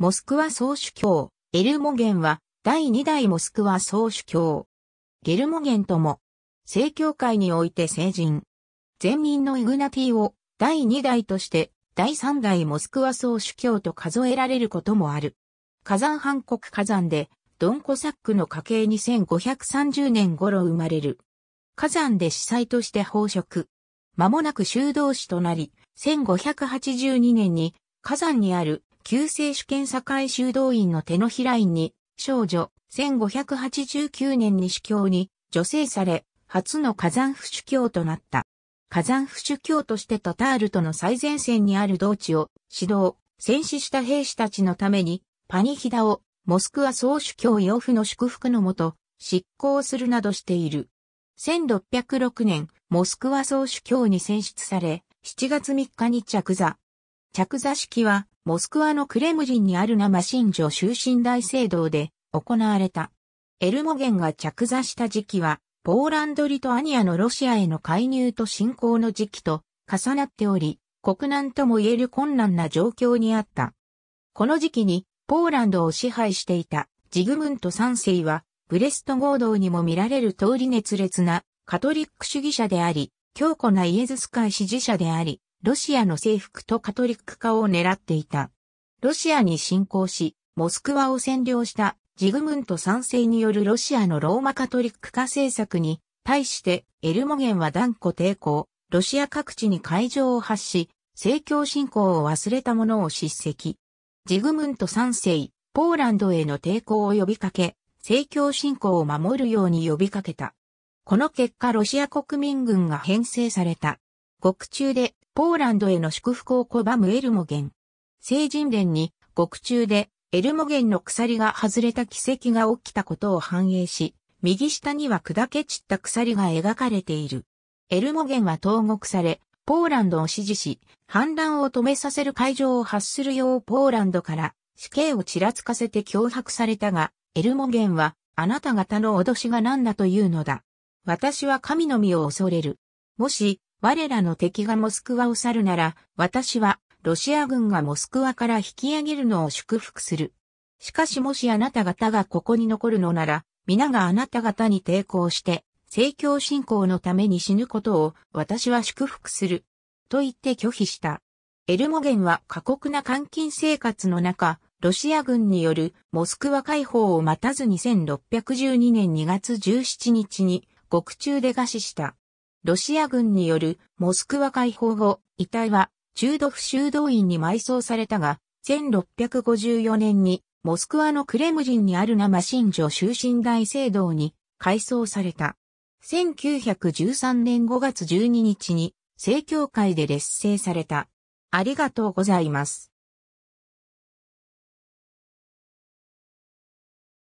モスクワ総主教、エルモゲンは第2代モスクワ総主教。ゲルモゲンとも、正教会において成人。前任のイグナティを第2代として第3代モスクワ総主教と数えられることもある。火山韓国火山でドンコサックの家系に1530年頃生まれる。火山で司祭として飽食。間もなく修道士となり、1582年に火山にある旧世主権境修道院の手のひら院に少女、1589年に主教に女性され、初の火山府主教となった。火山府主教としてタタールとの最前線にある同地を指導、戦死した兵士たちのためにパニヒダをモスクワ総主教養父の祝福のもと執行するなどしている。1606年、モスクワ総主教に選出され、7月3日に着座。着座式は、モスクワのクレムリンにある生神女終身大聖堂で行われた。エルモゲンが着座した時期は、ポーランド・リトアニアのロシアへの介入と侵攻の時期と重なっており、国難とも言える困難な状況にあった。この時期に、ポーランドを支配していたジグムント3世は、ブレスト合同にも見られる通り熱烈なカトリック主義者であり、強固なイエズス会支持者であり、ロシアの征服とカトリック化を狙っていた。ロシアに侵攻し、モスクワを占領したジグムント3世によるロシアのローマカトリック化政策に対してエルモゲンは断固抵抗、ロシア各地に会場を発し、政教信仰を忘れた者を叱責。ジグムント3世、ポーランドへの抵抗を呼びかけ、政教信仰を守るように呼びかけた。この結果ロシア国民軍が編成された。獄中でポーランドへの祝福を拒むエルモゲン。聖人伝に獄中でエルモゲンの鎖が外れた奇跡が起きたことを反映し、右下には砕け散った鎖が描かれている。エルモゲンは投獄され、ポーランドを支持し、反乱を止めさせる会場を発するようポーランドから死刑をちらつかせて脅迫されたが、エルモゲンは、あなた方の脅しが何だというのだ。私は神の実を恐れる。もし、我らの敵がモスクワを去るなら、私は、ロシア軍がモスクワから引き上げるのを祝福する。しかしもしあなた方がここに残るのなら、皆があなた方に抵抗して、政教信仰のために死ぬことを私は祝福する。と言って拒否した。エルモゲンは過酷な監禁生活の中、ロシア軍によるモスクワ解放を待たずに1612年2月17日に獄中で餓死した。ロシア軍によるモスクワ解放後、遺体は中土府修道院に埋葬されたが、1654年にモスクワのクレムリンにある生神女終身大聖堂に改装された。1913年5月12日に正教会で列聖された。ありがとうございます。